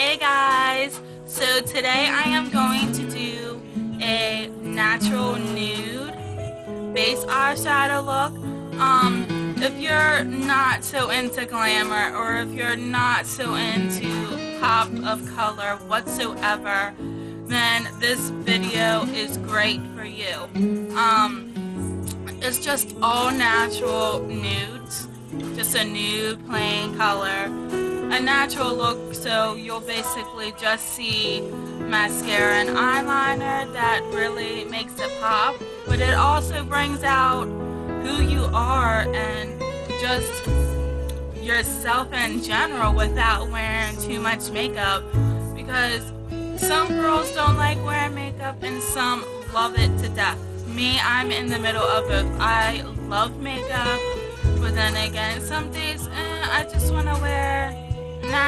Hey guys! So today I am going to do a natural nude base eyeshadow look. Um, if you're not so into glamour or if you're not so into pop of color whatsoever, then this video is great for you. Um, it's just all natural nudes, just a nude plain color a natural look so you'll basically just see mascara and eyeliner that really makes it pop. But it also brings out who you are and just yourself in general without wearing too much makeup. Because some girls don't like wearing makeup and some love it to death. Me I'm in the middle of both I love makeup but then again some days eh, I just want to wear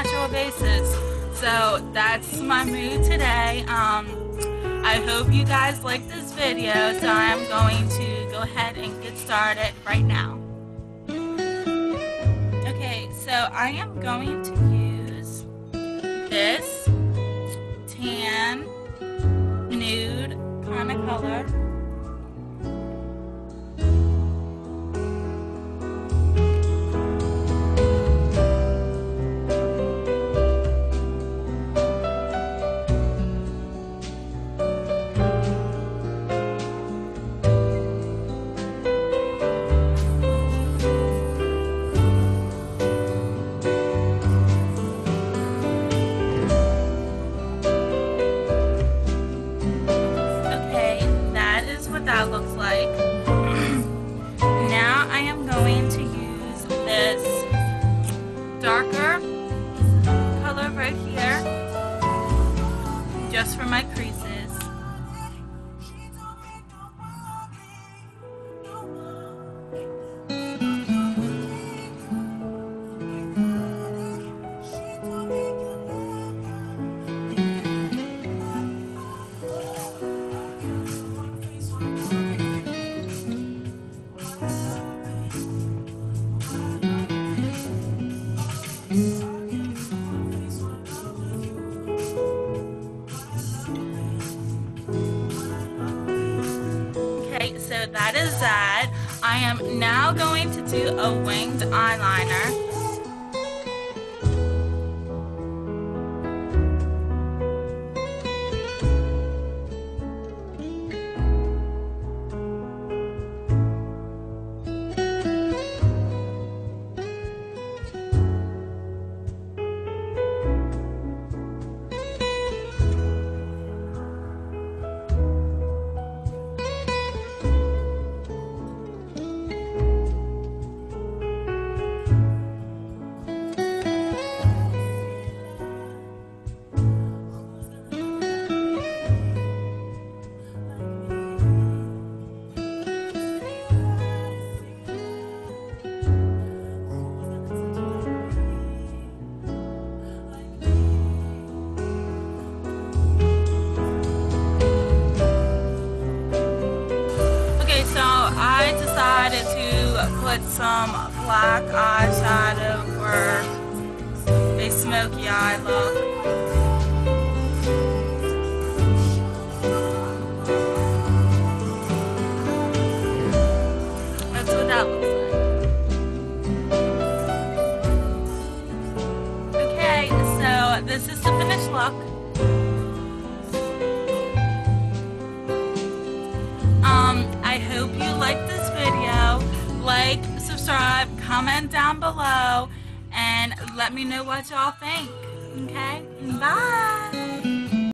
natural basis. So that's my mood today. Um, I hope you guys like this video, so I'm going to go ahead and get started right now. Okay, so I am going to use this tan nude kind of color. Just for my creases. Is that. I am now going to do a winged eyeliner. Put some black eyeshadow for a smoky eye look. That's what that looks like. Okay, so this is the finished look. Um, I hope you liked this video like, subscribe, comment down below, and let me know what y'all think. Okay? Bye.